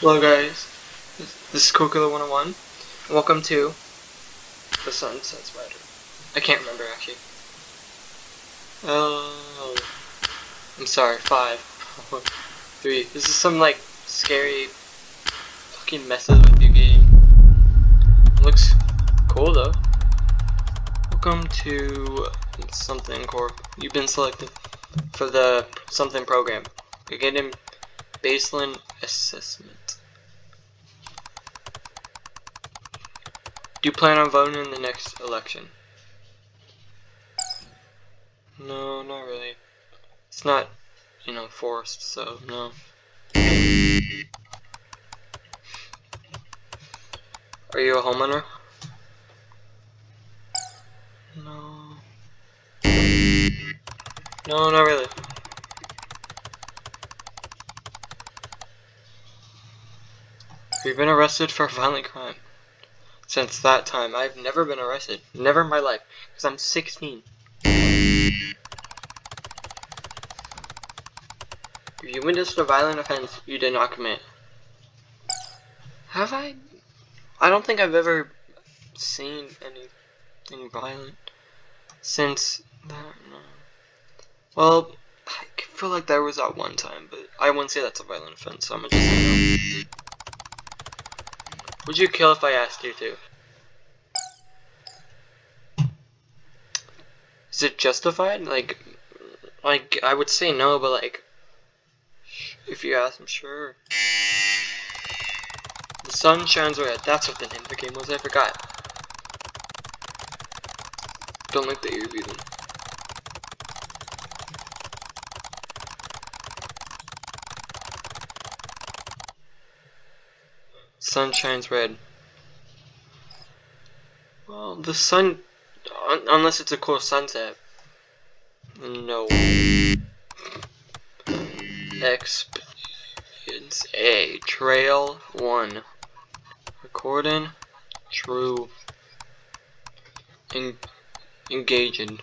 Hello guys, this is Cool Killer 101. Welcome to the Sunset Spider. I can't remember actually. Oh, I'm sorry, five, four, three. This is some like scary fucking messes with you game. Looks cool though. Welcome to something corp. You've been selected for the something program. You're getting baseline assessment. Do you plan on voting in the next election? No, not really. It's not, you know, forced, so no. Are you a homeowner? No. No, not really. Have been arrested for a violent crime? Since that time, I've never been arrested. Never in my life. Because I'm 16. If you witnessed a violent offense you did not commit. Have I? I don't think I've ever seen anything violent since that. No. Well, I feel like there was that one time, but I wouldn't say that's a violent offense, so I'm gonna just say no. Would you kill if I asked you to? Is it justified? Like, like I would say no, but like, if you ask, I'm sure. The sun shines red. That's what the name of the game was. I forgot. Don't like the ears either. Sun shines red. Well, the sun, un unless it's a cool sunset. No. Experience A. Trail 1. Recording. True. En engaging.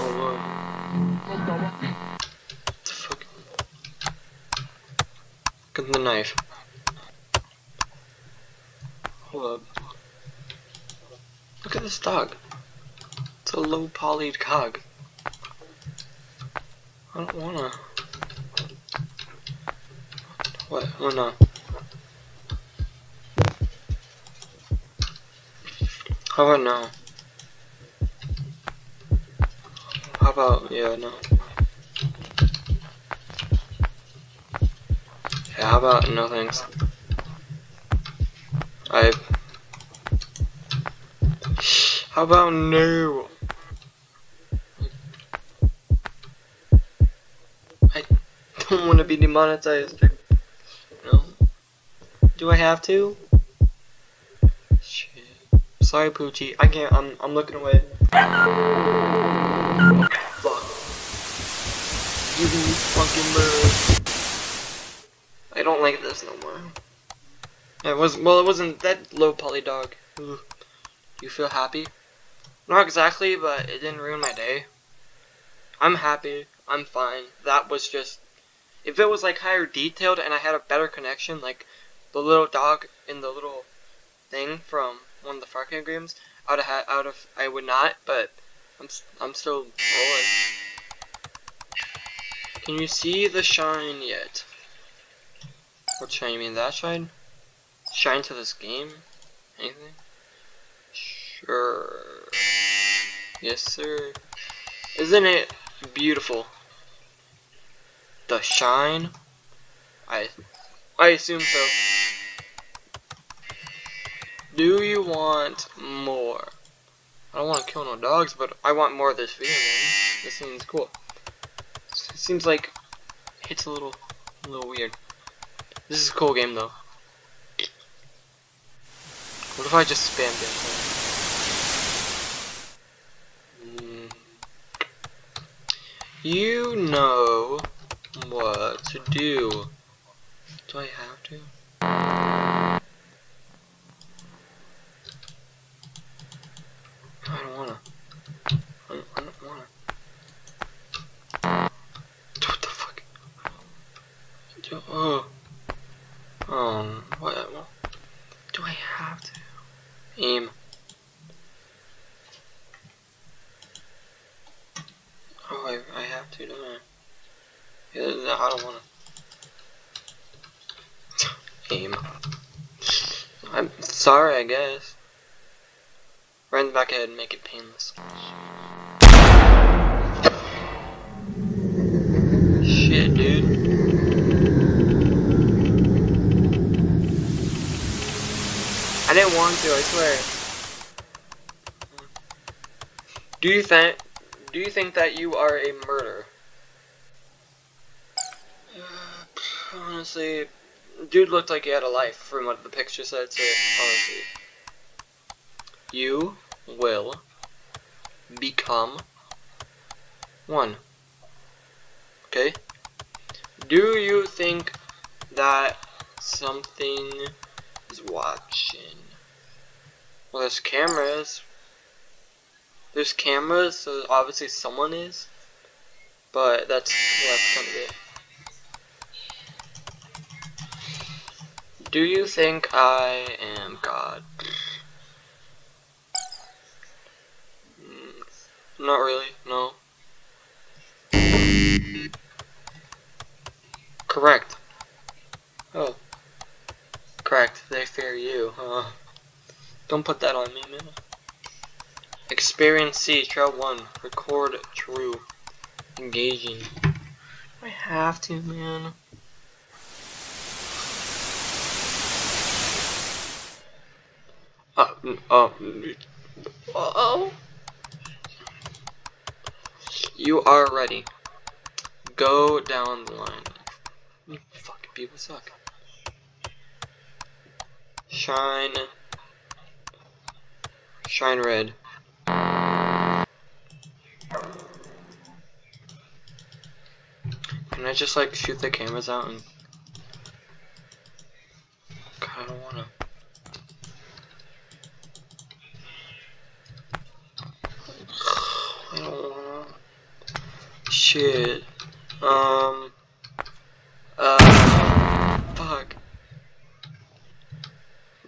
Oh, the fuck? At the knife. Hold up. Look at this dog. It's a low polyed cog. I don't wanna. What? Oh no. How about no? How about, yeah, no. Yeah, how about no thanks? I. How about no? I don't want to be demonetized. No. Do I have to? Shit. Sorry, Poochie. I can't. I'm. I'm looking away. Fuck. You fucking bird. Like this no more. It was well, it wasn't that low poly dog. You feel happy? Not exactly, but it didn't ruin my day. I'm happy. I'm fine. That was just if it was like higher detailed and I had a better connection, like the little dog in the little thing from one of the Far Cry games, I would have out of I would not, but I'm I'm still rolling. Can you see the shine yet? What shine? You mean that shine? Shine to this game? Anything? Sure. Yes, sir. Isn't it beautiful? The shine? I I assume so. Do you want more? I don't want to kill no dogs, but I want more of this video. This seems cool. It seems like it's a little, a little weird. This is a cool game though. What if I just spam it? Mm. You know what to do. Do I have to? I don't wanna. Do, oh. Um, what? Do I have to? Aim. Oh, I, I have to, don't I? I don't wanna. Aim. I'm sorry, I guess. Run back ahead and make it painless. Shit, dude. I didn't want to, I swear. Do you think do you think that you are a murderer? Uh, honestly, dude looked like he had a life from what the picture said, so honestly. You will become one. Okay? Do you think that something is watching? Well, there's cameras. There's cameras, so obviously someone is. But that's, that's kind of it. Do you think I am God? Mm, not really, no. Correct. Oh. Correct, they fear you, huh? Don't put that on me, man. Experience C, trial 1, record true. Engaging. I have to, man. Uh, uh, oh. You are ready. Go down the line. You fucking people suck. Shine. Shine red. Can I just like shoot the cameras out and God, I don't wanna. I don't wanna. Shit. Um uh fuck.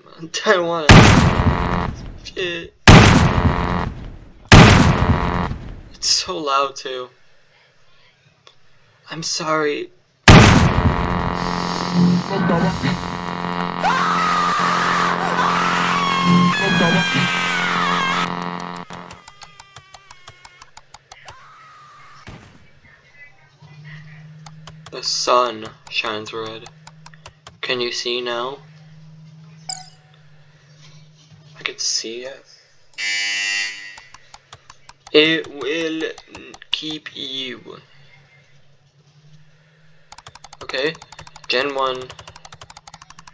I don't wanna. Shit it's so loud too I'm sorry. The sun shines red. Can you see now? I can see it. It will keep you. Okay, Gen 1,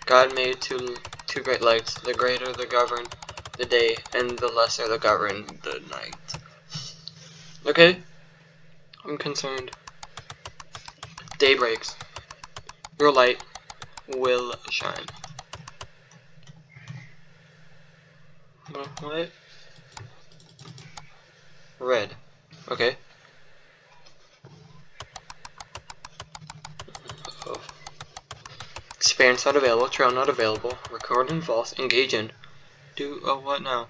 God made two, two great lights, the greater the govern the day, and the lesser the govern the night. Okay, I'm concerned. Day breaks. Your light will shine. What? Red. Okay. Experience not available, trail not available, record in false, engage in. Do, oh, what now?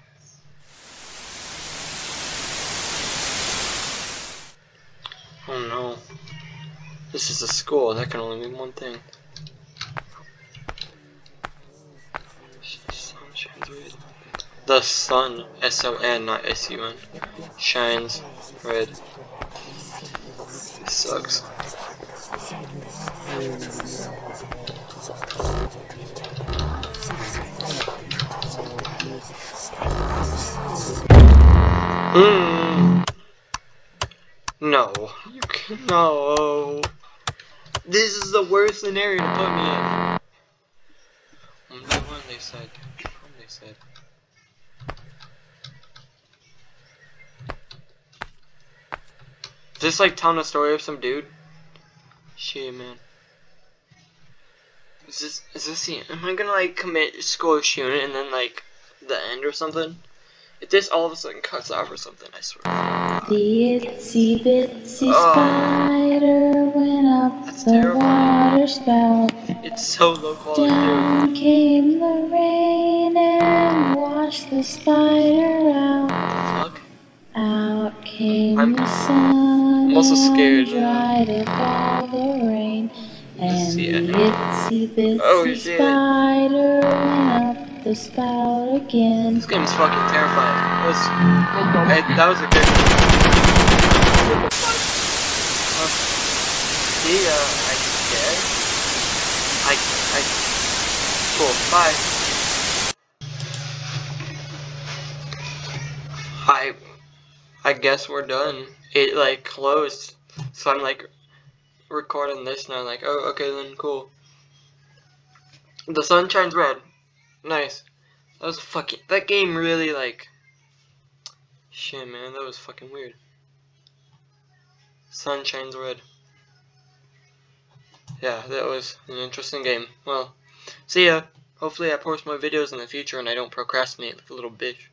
Oh no. This is a school, that can only mean one thing. The sun, S-O-N, not S-U-N, shines red. This sucks. Hmm. No. You can no. This is the worst scenario to put me in. They said. They said. Is this like telling a story of some dude? Shit, man. Is this is this the am I gonna like commit school shooting and then like the end or something? If this all of a sudden cuts off or something, I swear. The itsy bitsy spider went up It's the terrifying. water spout. It's so low quality. Down came the rain and washed the spider out. Fuck. Out came I'm- the sun I'm also scared. and dried up all the rain. And see the it. itsy bitsy Oh, shit. spider went up the spout again. This game's fucking terrifying. That was, I, that was a good. Uh, see, uh, I guess. I, I. Cool. Bye. I, I guess we're done. It like closed, so I'm like recording this now. Like, oh, okay, then cool. The sun shines red. Nice. That was fucking. That game really like. Shit, man, that was fucking weird. Sun shines red. Yeah, that was an interesting game. Well, see ya. Hopefully, I post more videos in the future and I don't procrastinate like a little bitch.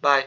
Bye.